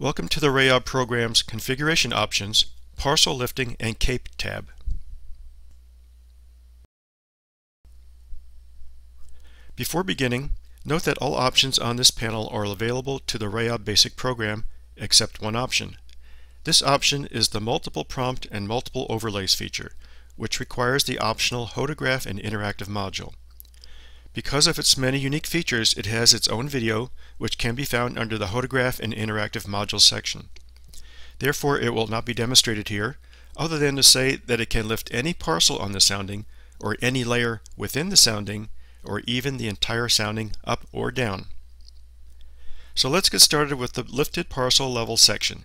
Welcome to the RAOB program's Configuration Options, Parcel Lifting and Cape tab. Before beginning, note that all options on this panel are available to the RAOB Basic program except one option. This option is the Multiple Prompt and Multiple Overlays feature, which requires the optional Hodograph and Interactive module. Because of its many unique features, it has its own video, which can be found under the Hodograph and Interactive Modules section. Therefore, it will not be demonstrated here, other than to say that it can lift any parcel on the sounding, or any layer within the sounding, or even the entire sounding up or down. So let's get started with the lifted parcel level section.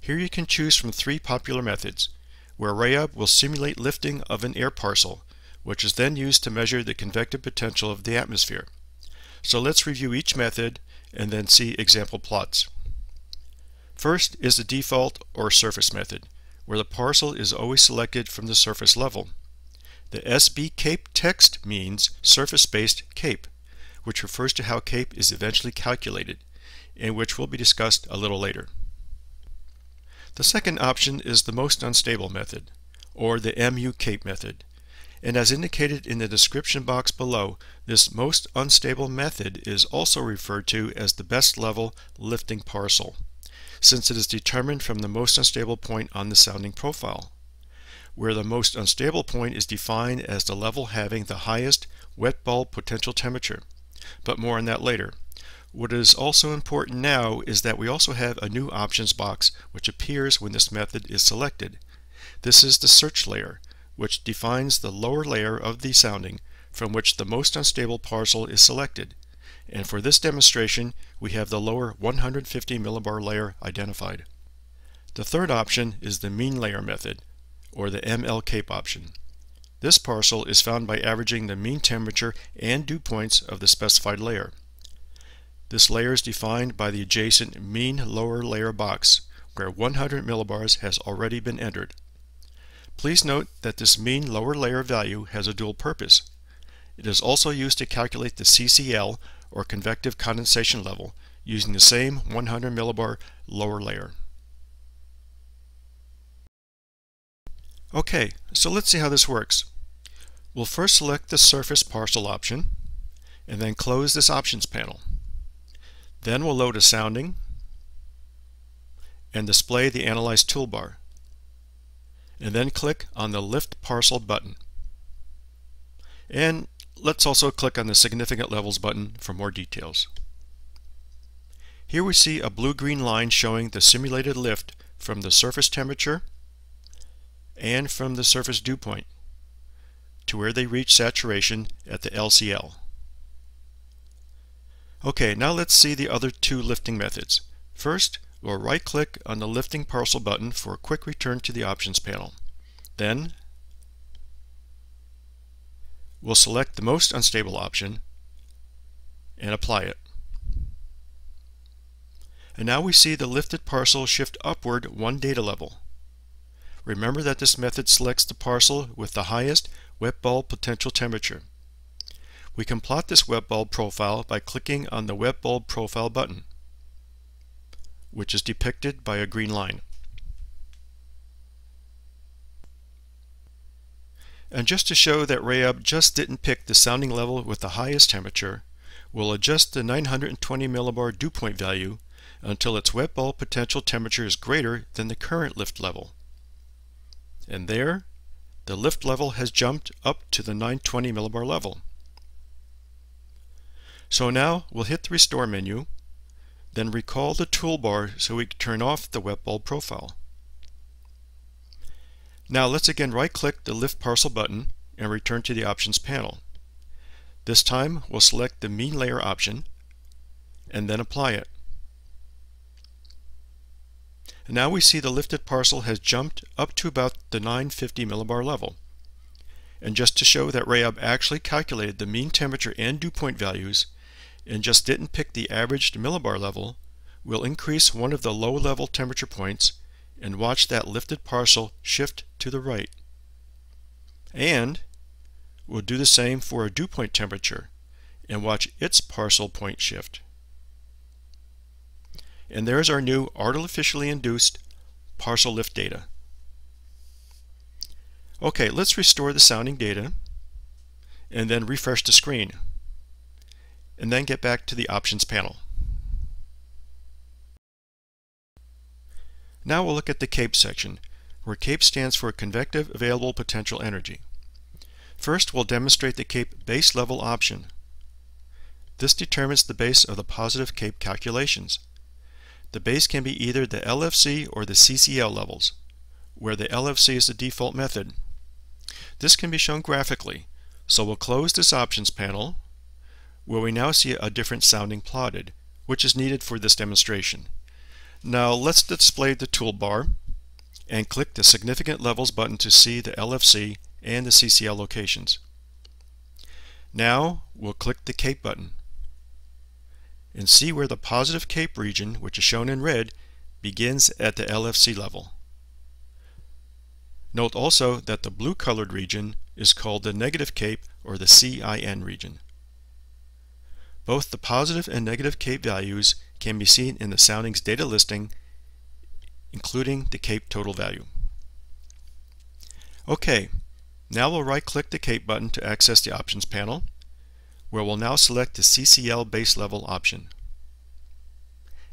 Here you can choose from three popular methods, where RAOB will simulate lifting of an air parcel, which is then used to measure the convective potential of the atmosphere. So let's review each method and then see example plots. First is the default or surface method, where the parcel is always selected from the surface level. The SB CAPE text means surface-based CAPE, which refers to how CAPE is eventually calculated, and which will be discussed a little later. The second option is the most unstable method, or the MU CAPE method, and as indicated in the description box below, this most unstable method is also referred to as the best level lifting parcel, since it is determined from the most unstable point on the sounding profile, where the most unstable point is defined as the level having the highest wet bulb potential temperature, but more on that later. What is also important now is that we also have a new options box which appears when this method is selected. This is the search layer, which defines the lower layer of the sounding from which the most unstable parcel is selected. And for this demonstration, we have the lower 150 millibar layer identified. The third option is the mean layer method, or the ML CAPE option. This parcel is found by averaging the mean temperature and dew points of the specified layer. This layer is defined by the adjacent mean lower layer box, where 100 millibars has already been entered. Please note that this mean lower layer value has a dual purpose. It is also used to calculate the CCL, or convective condensation level, using the same 100 millibar lower layer. Okay, so let's see how this works. We'll first select the surface parcel option, and then close this options panel. Then we'll load a sounding, and display the Analyze toolbar and then click on the Lift Parcel button. And let's also click on the Significant Levels button for more details. Here we see a blue-green line showing the simulated lift from the surface temperature and from the surface dew point to where they reach saturation at the LCL. Okay, now let's see the other two lifting methods. First, We'll right-click on the Lifting Parcel button for a quick return to the Options panel. Then, we'll select the most unstable option and apply it. And now we see the lifted parcel shift upward one data level. Remember that this method selects the parcel with the highest wet bulb potential temperature. We can plot this wet bulb profile by clicking on the wet bulb profile button which is depicted by a green line. And just to show that RAOB just didn't pick the sounding level with the highest temperature, we'll adjust the 920 millibar dew point value until its wet bulb potential temperature is greater than the current lift level. And there, the lift level has jumped up to the 920 millibar level. So now we'll hit the Restore menu then recall the toolbar so we can turn off the wet bulb profile. Now let's again right-click the Lift Parcel button and return to the Options panel. This time we'll select the Mean Layer option and then apply it. Now we see the lifted parcel has jumped up to about the 950 millibar level. And just to show that RAOB actually calculated the mean temperature and dew point values, and just didn't pick the averaged millibar level, we'll increase one of the low level temperature points and watch that lifted parcel shift to the right. And we'll do the same for a dew point temperature and watch its parcel point shift. And there's our new artificially induced parcel lift data. Okay, let's restore the sounding data and then refresh the screen and then get back to the options panel. Now we'll look at the CAPE section, where CAPE stands for Convective Available Potential Energy. First, we'll demonstrate the CAPE base level option. This determines the base of the positive CAPE calculations. The base can be either the LFC or the CCL levels, where the LFC is the default method. This can be shown graphically, so we'll close this options panel, where we now see a different sounding plotted, which is needed for this demonstration. Now let's display the toolbar and click the Significant Levels button to see the LFC and the CCL locations. Now we'll click the CAPE button and see where the positive CAPE region, which is shown in red, begins at the LFC level. Note also that the blue colored region is called the negative CAPE or the CIN region. Both the positive and negative CAPE values can be seen in the soundings data listing, including the CAPE total value. Okay, now we'll right-click the CAPE button to access the options panel, where we'll now select the CCL base level option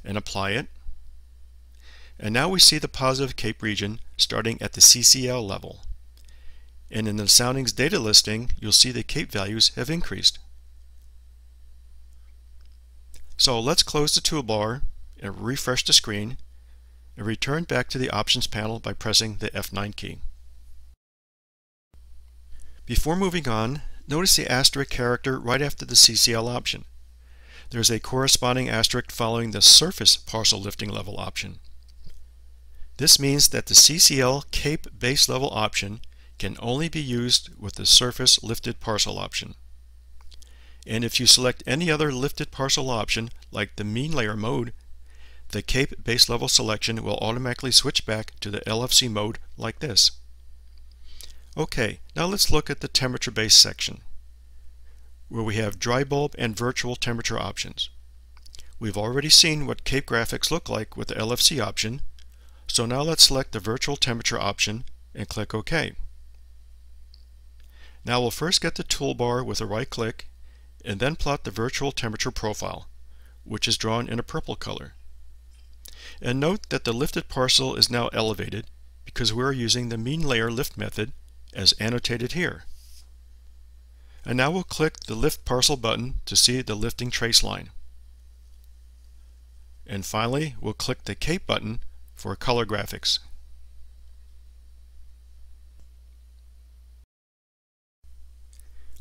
and apply it. And now we see the positive CAPE region starting at the CCL level. And in the soundings data listing, you'll see the CAPE values have increased. So let's close the toolbar and refresh the screen and return back to the options panel by pressing the F9 key. Before moving on, notice the asterisk character right after the CCL option. There's a corresponding asterisk following the surface parcel lifting level option. This means that the CCL CAPE base level option can only be used with the surface lifted parcel option. And if you select any other lifted parcel option, like the mean layer mode, the CAPE base level selection will automatically switch back to the LFC mode like this. Okay, now let's look at the temperature base section, where we have dry bulb and virtual temperature options. We've already seen what CAPE graphics look like with the LFC option, so now let's select the virtual temperature option and click OK. Now we'll first get the toolbar with a right click and then plot the virtual temperature profile, which is drawn in a purple color. And note that the lifted parcel is now elevated because we are using the mean layer lift method as annotated here. And now we'll click the Lift Parcel button to see the lifting trace line. And finally, we'll click the Cape button for color graphics.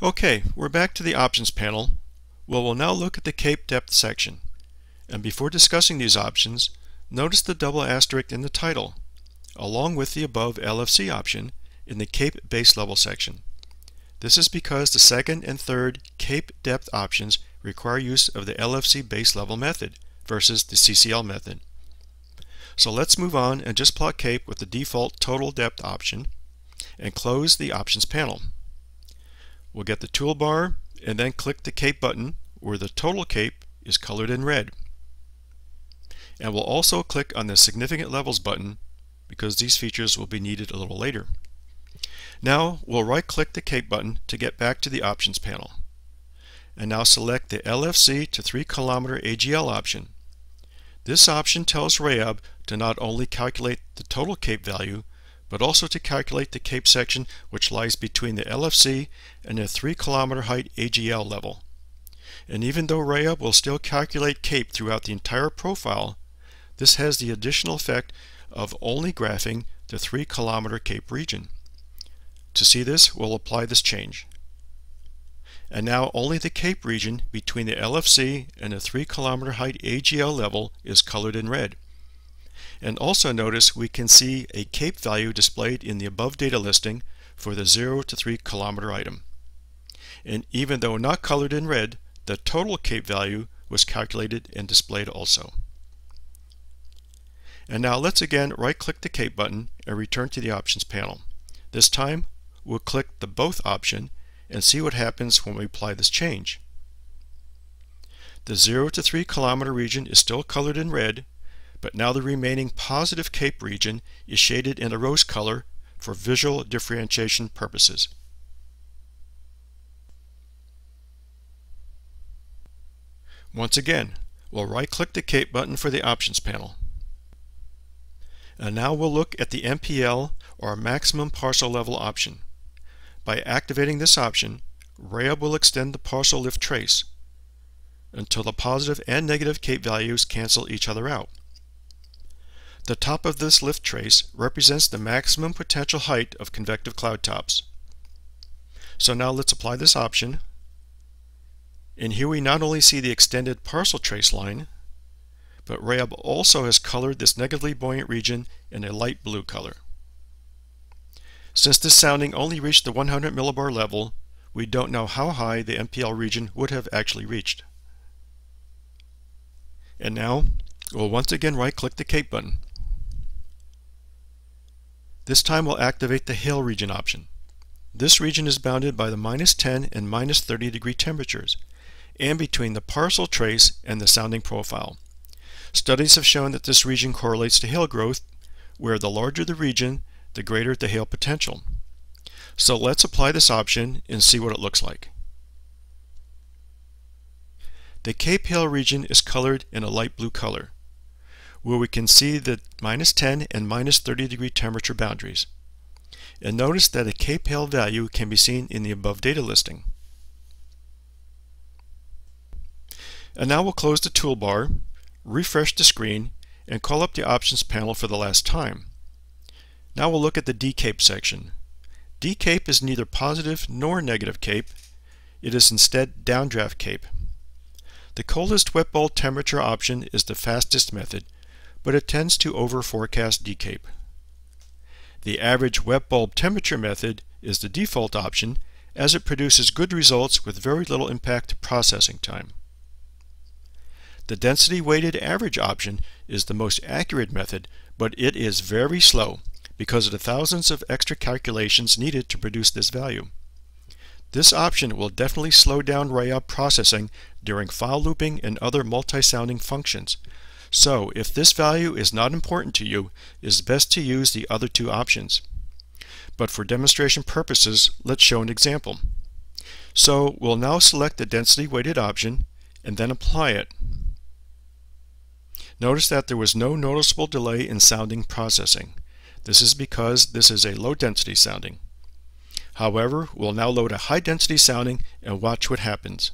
Okay, we're back to the options panel. Well, we'll now look at the CAPE depth section. And before discussing these options, notice the double asterisk in the title, along with the above LFC option in the CAPE base level section. This is because the second and third CAPE depth options require use of the LFC base level method versus the CCL method. So let's move on and just plot CAPE with the default total depth option and close the options panel. We'll get the toolbar and then click the CAPE button where the total CAPE is colored in red. And we'll also click on the Significant Levels button because these features will be needed a little later. Now we'll right click the CAPE button to get back to the options panel. And now select the LFC to 3 kilometer AGL option. This option tells RAOB to not only calculate the total CAPE value, but also to calculate the CAPE section which lies between the LFC and the 3 kilometer height AGL level. And even though RAOB will still calculate CAPE throughout the entire profile, this has the additional effect of only graphing the 3 kilometer CAPE region. To see this, we'll apply this change. And now only the CAPE region between the LFC and the 3 kilometer height AGL level is colored in red. And also notice we can see a CAPE value displayed in the above data listing for the 0 to 3 kilometer item. And even though not colored in red, the total CAPE value was calculated and displayed also. And now let's again right click the CAPE button and return to the options panel. This time we'll click the both option and see what happens when we apply this change. The 0 to 3 kilometer region is still colored in red but now the remaining positive CAPE region is shaded in a rose color for visual differentiation purposes. Once again, we'll right-click the CAPE button for the Options panel. And now we'll look at the MPL or Maximum Parcel Level option. By activating this option, RAOB will extend the parcel lift trace until the positive and negative CAPE values cancel each other out. The top of this lift trace represents the maximum potential height of convective cloud tops. So now let's apply this option. And here we not only see the extended parcel trace line, but RAOB also has colored this negatively buoyant region in a light blue color. Since this sounding only reached the 100 millibar level, we don't know how high the MPL region would have actually reached. And now, we'll once again right-click the Cape button. This time we'll activate the Hail region option. This region is bounded by the minus 10 and minus 30 degree temperatures, and between the parcel trace and the sounding profile. Studies have shown that this region correlates to hail growth, where the larger the region, the greater the hail potential. So let's apply this option and see what it looks like. The Cape Hail region is colored in a light blue color, where we can see the minus 10 and minus 30 degree temperature boundaries. And notice that a Cape Hail value can be seen in the above data listing. And now we'll close the toolbar, refresh the screen, and call up the Options panel for the last time. Now we'll look at the DCAPE section. DCAPE is neither positive nor negative CAPE. It is instead downdraft CAPE. The coldest wet bulb temperature option is the fastest method, but it tends to over-forecast DCAPE. The average wet bulb temperature method is the default option as it produces good results with very little impact to processing time. The density weighted average option is the most accurate method, but it is very slow because of the thousands of extra calculations needed to produce this value. This option will definitely slow down RAOB processing during file looping and other multi-sounding functions. So if this value is not important to you, it is best to use the other two options. But for demonstration purposes, let's show an example. So we'll now select the density weighted option and then apply it. Notice that there was no noticeable delay in sounding processing. This is because this is a low density sounding. However, we'll now load a high density sounding and watch what happens.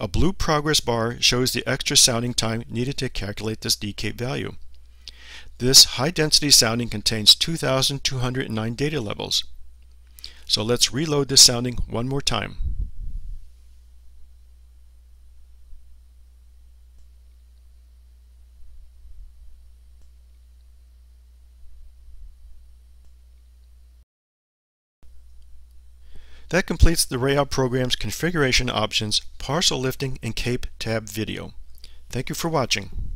A blue progress bar shows the extra sounding time needed to calculate this DCAPE value. This high density sounding contains 2,209 data levels. So let's reload this sounding one more time. That completes the RAOB program's configuration options, parcel lifting, and CAPE tab video. Thank you for watching.